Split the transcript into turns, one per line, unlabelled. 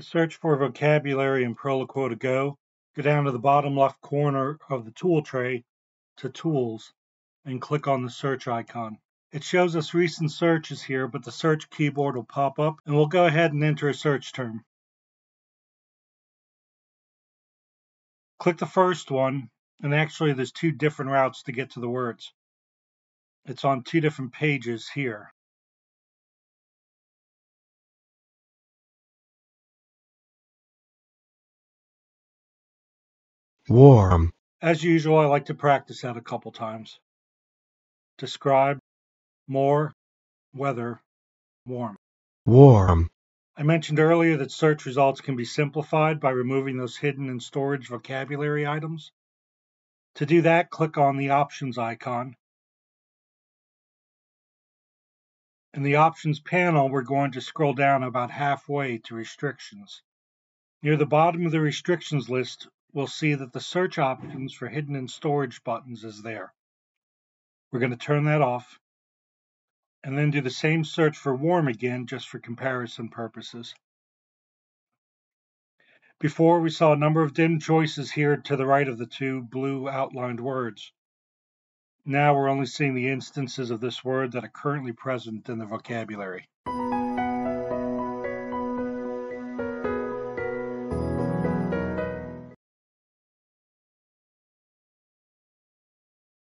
To search for vocabulary in Proloquo2Go, go down to the bottom left corner of the tool tray to Tools and click on the search icon. It shows us recent searches here, but the search keyboard will pop up and we'll go ahead and enter a search term. Click the first one, and actually there's two different routes to get to the words. It's on two different pages here.
Warm,
As usual, I like to practice that a couple times. Describe, more, weather, warm.
warm,
I mentioned earlier that search results can be simplified by removing those hidden in storage vocabulary items. To do that, click on the options icon. In the options panel, we're going to scroll down about halfway to restrictions. Near the bottom of the restrictions list, we'll see that the search options for hidden in storage buttons is there. We're going to turn that off and then do the same search for warm again just for comparison purposes. Before we saw a number of dim choices here to the right of the two blue outlined words. Now we're only seeing the instances of this word that are currently present in the vocabulary.